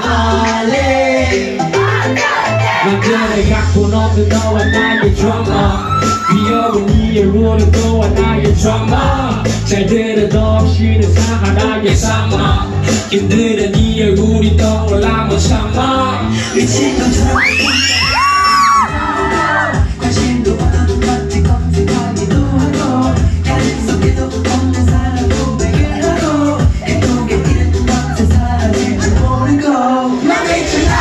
말래 남들의 각본 없는 너와 나의 드라마 귀여운 네 얼굴은 너와 나의 드라마 잘 들어 너 없이는 사하나의 삶아 힘들어 네 얼굴이 떠올라 못 참아 미친 것처럼 i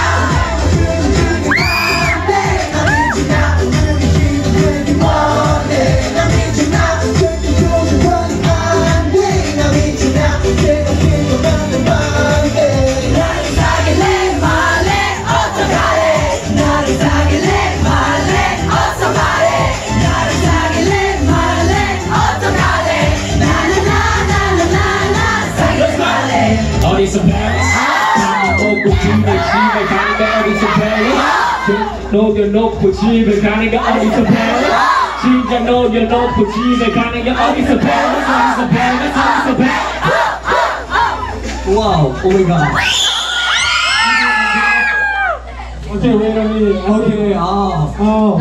It's a bad 먹고 집에 집에 가는데 어디서 배웠어? 녹여놓고 집에 가는 게 어디서 배웠어? 진짜 녹여놓고 집에 가는 게 어디서 배웠어? 어디서 배웠어? 어디서 배웠어? 와우 오마이갓 오케이 왜 이러니? 오케이 아 어.